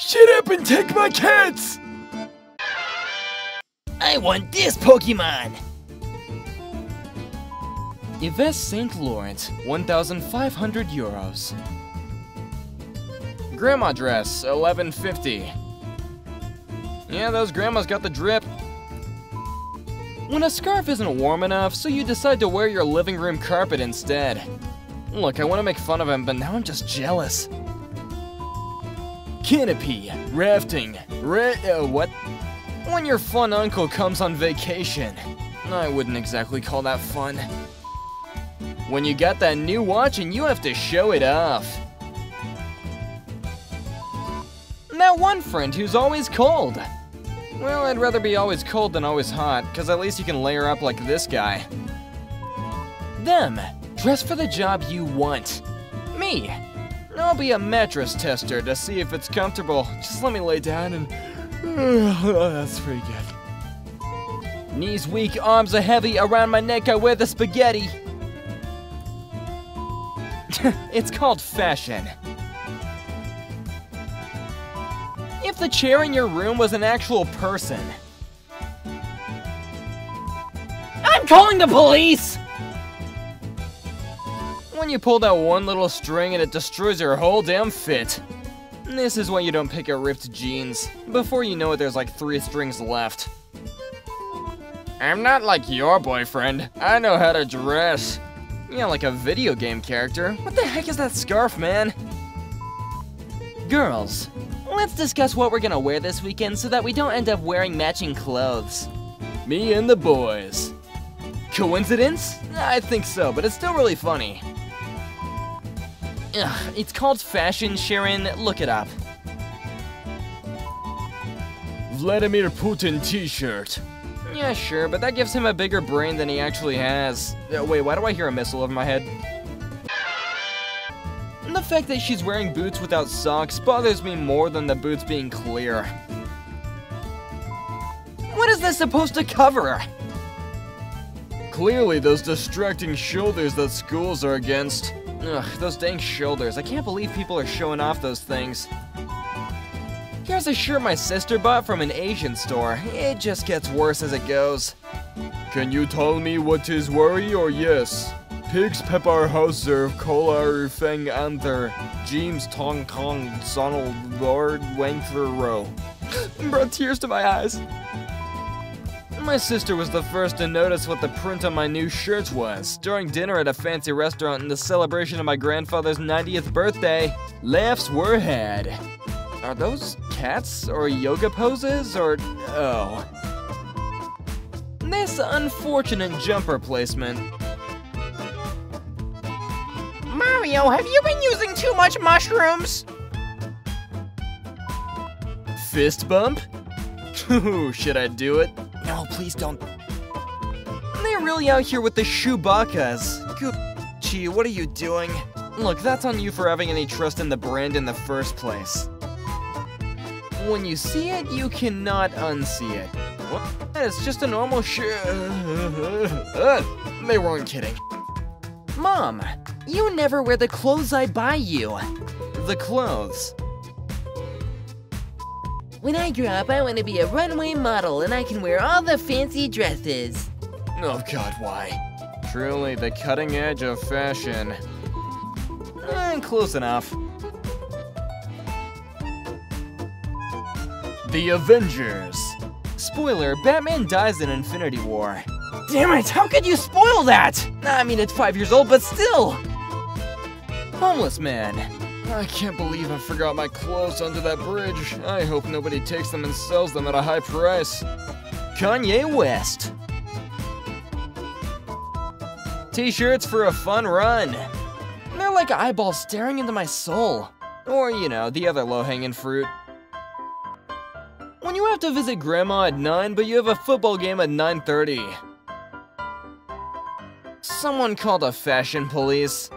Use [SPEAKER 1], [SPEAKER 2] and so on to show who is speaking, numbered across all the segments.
[SPEAKER 1] Shut up and take my cats!
[SPEAKER 2] I want this Pokemon!
[SPEAKER 3] Yves St. Laurent, 1,500 euros. Grandma dress, 1150. Yeah, those grandmas got the drip. When a scarf isn't warm enough, so you decide to wear your living room carpet instead. Look, I want to make fun of him, but now I'm just jealous. Canopy, rafting, ra- uh, what? When your fun uncle comes on vacation. I wouldn't exactly call that fun. When you got that new watch and you have to show it off. That one friend who's always cold. Well, I'd rather be always cold than always hot, because at least you can layer up like this guy. Them. Dress for the job you want. Me. I'll be a mattress tester to see if it's comfortable. Just let me lay down and... Oh, that's pretty good. Knees weak, arms are heavy, around my neck I wear the spaghetti. it's called fashion. If the chair in your room was an actual person.
[SPEAKER 2] I'm calling the police!
[SPEAKER 3] When you pull that one little string and it destroys your whole damn fit. This is why you don't pick out ripped jeans. Before you know it, there's like three strings left. I'm not like your boyfriend. I know how to dress. Yeah, like a video game character. What the heck is that scarf, man? Girls, let's discuss what we're gonna wear this weekend so that we don't end up wearing matching clothes. Me and the boys. Coincidence? I think so, but it's still really funny. Ugh, it's called fashion, Sharon. Look it up. Vladimir Putin t-shirt. Yeah, sure, but that gives him a bigger brain than he actually has. Uh, wait, why do I hear a missile over my head? The fact that she's wearing boots without socks bothers me more than the boots being clear. What is this supposed to cover? Clearly those distracting shoulders that schools are against. Ugh, those dang shoulders. I can't believe people are showing off those things. Here's a shirt my sister bought from an Asian store. It just gets worse as it goes. Can you tell me what is worry or yes? Pigs Pepper Hauser, Kolar Feng Anther, James Tong Kong, Sonald Lord Wankler Row. Brought tears to my eyes. My sister was the first to notice what the print on my new shirt was during dinner at a fancy restaurant in the celebration of my grandfather's 90th birthday. Laughs were had. Are those cats or yoga poses or oh? This unfortunate jumper placement.
[SPEAKER 2] Mario, have you been using too much mushrooms?
[SPEAKER 3] Fist bump? Should I do it?
[SPEAKER 2] No, please don't.
[SPEAKER 3] They're really out here with the Chewbacca's. Gucci, what are you doing? Look, that's on you for having any trust in the brand in the first place. When you see it, you cannot unsee it. What? It's just a normal sh- They weren't kidding. Mom, you never wear the clothes I buy you. The clothes.
[SPEAKER 4] When I grow up, I want to be a runway model and I can wear all the fancy dresses.
[SPEAKER 3] Oh god, why? Truly the cutting edge of fashion. Eh, close enough. The Avengers. Spoiler, Batman dies in Infinity War.
[SPEAKER 2] Damn it, how could you spoil that?
[SPEAKER 3] I mean, it's five years old, but still! Homeless man. I can't believe I forgot my clothes under that bridge. I hope nobody takes them and sells them at a high price. Kanye West. T-shirts for a fun run. They're like eyeballs staring into my soul. Or, you know, the other low-hanging fruit. When you have to visit grandma at 9, but you have a football game at 9.30. Someone called a fashion police.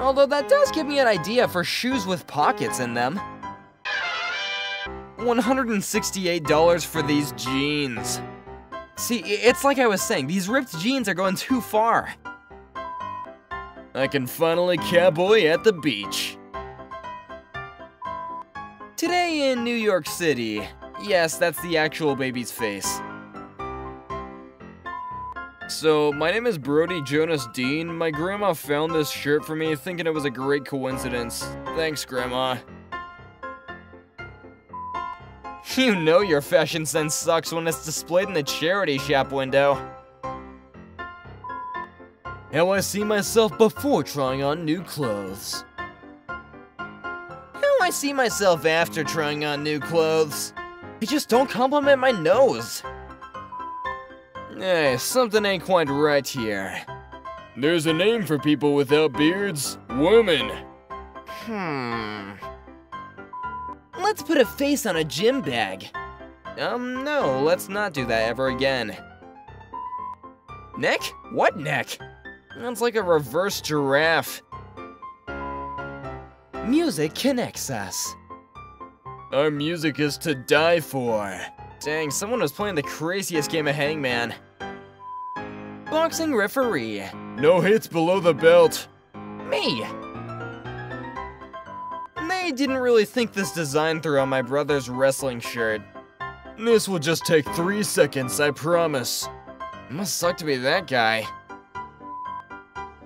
[SPEAKER 3] Although that does give me an idea for shoes with pockets in them. $168 for these jeans. See, it's like I was saying, these ripped jeans are going too far. I can finally cowboy at the beach. Today in New York City. Yes, that's the actual baby's face. So, my name is Brody Jonas Dean. My grandma found this shirt for me thinking it was a great coincidence. Thanks, Grandma. You know your fashion sense sucks when it's displayed in the charity shop window. How I see myself before trying on new clothes. How I see myself after trying on new clothes. They just don't compliment my nose. Hey, something ain't quite right here.
[SPEAKER 1] There's a name for people without beards. Women.
[SPEAKER 3] Hmm. Let's put a face on a gym bag. Um, no, let's not do that ever again. Neck? What neck? That's like a reverse giraffe. Music connects us.
[SPEAKER 1] Our music is to die for.
[SPEAKER 3] Dang, someone was playing the craziest game of Hangman. Boxing referee.
[SPEAKER 1] No hits below the belt.
[SPEAKER 3] Me. They didn't really think this design through on my brother's wrestling shirt.
[SPEAKER 1] This will just take three seconds, I promise.
[SPEAKER 3] Must suck to be that guy.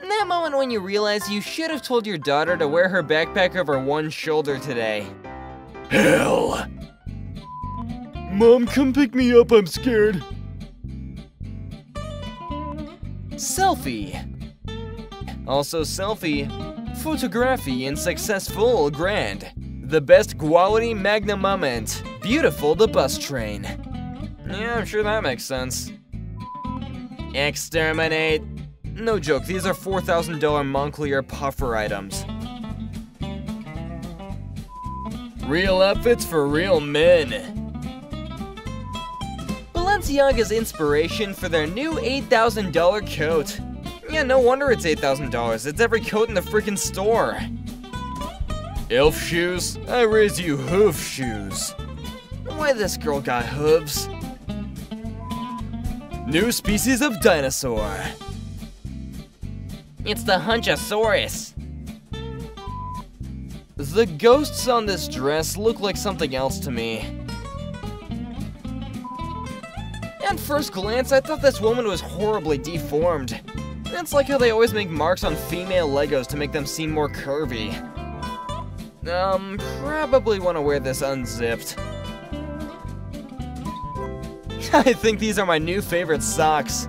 [SPEAKER 3] That moment when you realize you should have told your daughter to wear her backpack over one shoulder today.
[SPEAKER 1] Hell! Mom, come pick me up, I'm scared.
[SPEAKER 3] Selfie. Also selfie, photography and successful grand. The best quality magna moment. Beautiful the bus train. Yeah, I'm sure that makes sense. Exterminate. No joke, these are $4,000 Moncler puffer items.
[SPEAKER 1] Real outfits for real men.
[SPEAKER 3] Balenciaga's inspiration for their new $8,000 coat. Yeah, no wonder it's $8,000. It's every coat in the freaking store.
[SPEAKER 1] Elf shoes? I raise you hoof shoes.
[SPEAKER 3] Why this girl got hooves?
[SPEAKER 1] New species of dinosaur.
[SPEAKER 2] It's the Hunchosaurus.
[SPEAKER 3] The ghosts on this dress look like something else to me. At first glance, I thought this woman was horribly deformed. It's like how they always make marks on female Legos to make them seem more curvy. Um, probably want to wear this unzipped. I think these are my new favorite socks.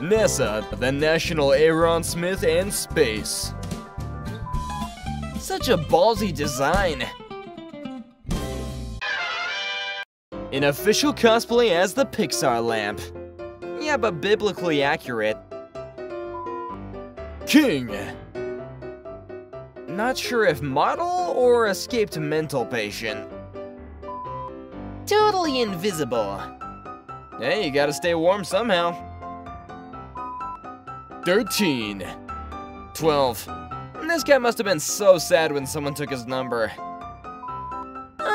[SPEAKER 1] NASA, the National Aaron Smith and Space.
[SPEAKER 3] Such a ballsy design. An official cosplay as the Pixar lamp. Yeah, but biblically accurate.
[SPEAKER 1] King.
[SPEAKER 3] Not sure if model or escaped mental patient. Totally invisible. Hey, you gotta stay warm somehow.
[SPEAKER 1] 13.
[SPEAKER 3] 12. This guy must have been so sad when someone took his number.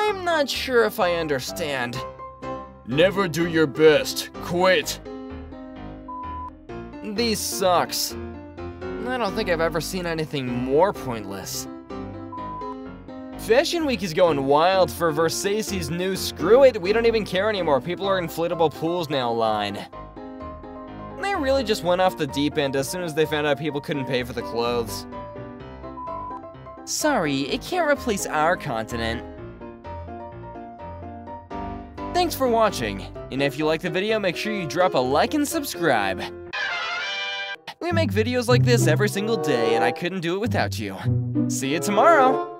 [SPEAKER 3] I'm not sure if I understand.
[SPEAKER 1] Never do your best. Quit.
[SPEAKER 3] These sucks. I don't think I've ever seen anything more pointless. Fashion Week is going wild for Versace's new Screw It, we don't even care anymore, people are inflatable pools now line. They really just went off the deep end as soon as they found out people couldn't pay for the clothes. Sorry, it can't replace our continent. Thanks for watching, and if you like the video, make sure you drop a like and subscribe. We make videos like this every single day, and I couldn't do it without you. See you tomorrow!